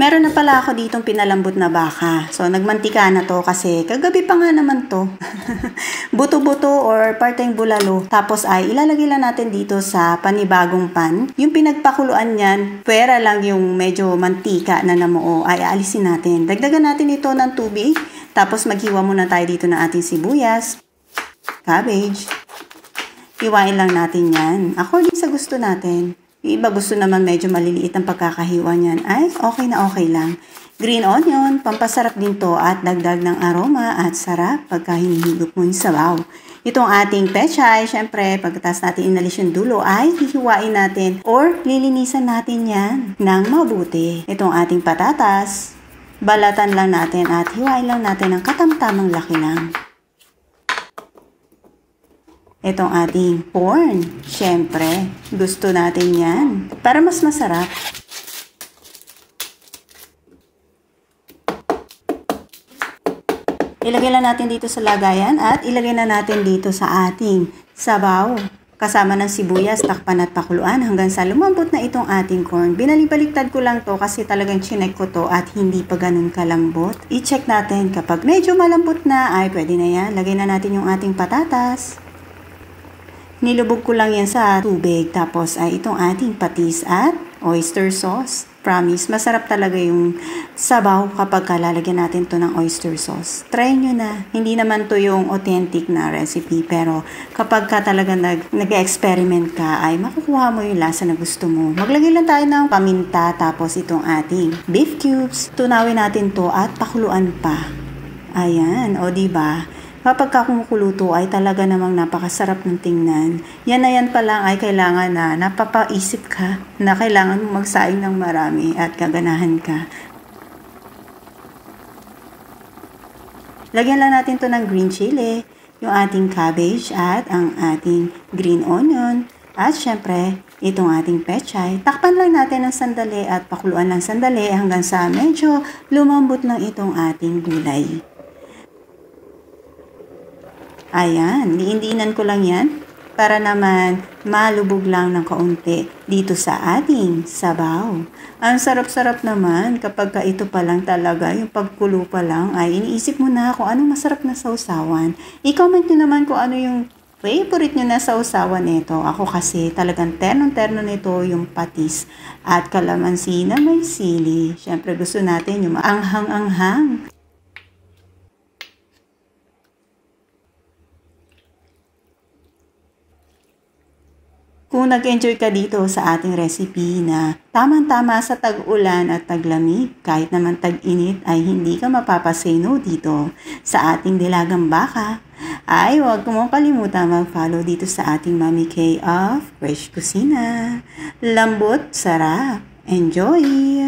Meron na pala ako ditong pinalambot na baka. So, nagmantika na to kasi kagabi pa nga naman to. Buto-buto or parteng bulalo. Tapos ay ilalagay lang natin dito sa panibagong pan. Yung pinagpakuluan niyan, pwera lang yung medyo mantika na namuo ay aalisin natin. Dagdagan natin ito ng tubig. Tapos maghiwa muna tayo dito ng ating sibuyas, cabbage. Hiwain lang natin yan. According sa gusto natin. Yung iba gusto naman medyo maliliit ang pagkakahiwa niyan. Ay, okay na okay lang. Green onion, pampasarap din to at dagdag ng aroma at sarap pagka hinihigop mo yung sabaw. Itong ating pechay, syempre, pagkatas natin inalis yung dulo, ay hihiwain natin or lilinisan natin yan ng mabuti. Itong ating patatas, balatan lang natin at hiwain lang natin ng katamtamang laki lang itong ating corn. Siyempre, gusto natin yan. Para mas masarap. Ilagay lang natin dito sa lagayan at ilagay na natin dito sa ating sabaw. Kasama ng sibuyas, takpan at pakuluan hanggang sa lumambot na itong ating corn. Binalibaliktad ko lang to kasi talagang chinek ko to at hindi pa ganun kalambot. I-check natin kapag medyo malambot na ay pwede na yan. Lagay na natin yung ating patatas. Nilubog ko lang yan sa tubig. Tapos ay itong ating patis at oyster sauce. Promise, masarap talaga yung sabaw kapag lalagyan natin to ng oyster sauce. Try nyo na. Hindi naman to yung authentic na recipe. Pero kapag ka talaga nag, nag-experiment ka, ay makukuha mo yung lasa na gusto mo. Maglagay lang tayo ng paminta tapos itong ating beef cubes. Tunawin natin to at pakuluan pa. Ayan, o ba diba? Kapag ka kumukuluto ay talaga namang napakasarap ng tingnan. Yan na yan pa lang ay kailangan na napapaisip ka na kailangan mong magsaing ng marami at gaganahan ka. Lagyan lang natin to ng green chili, yung ating cabbage at ang ating green onion. At syempre, itong ating pechay. Takpan lang natin ng sandali at pakuluan ng sandali hanggang sa medyo lumambot lang itong ating gulay. Ayan, diindinan ko lang yan para naman malubog lang ng kaunti dito sa ating sabaw. Ang sarap-sarap naman kapag ka ito pa lang talaga, yung pagkulo pa lang ay iniisip mo na kung anong masarap na sausawan. I-comment nyo naman kung ano yung favorite nyo na sausawan nito. Ako kasi talagang ternong-terno nito yung patis at kalamansi na may sili. Siyempre gusto natin yung maanghang-anghang. Kung nag-enjoy ka dito sa ating recipe na tamang-tama sa tag-ulan at taglamig, kahit naman tag-init ay hindi ka mapapasay no dito sa ating dilagang baka, ay huwag mong kalimutan mag-follow dito sa ating Mami K of Fresh Kusina. Lambot, sarap. Enjoy!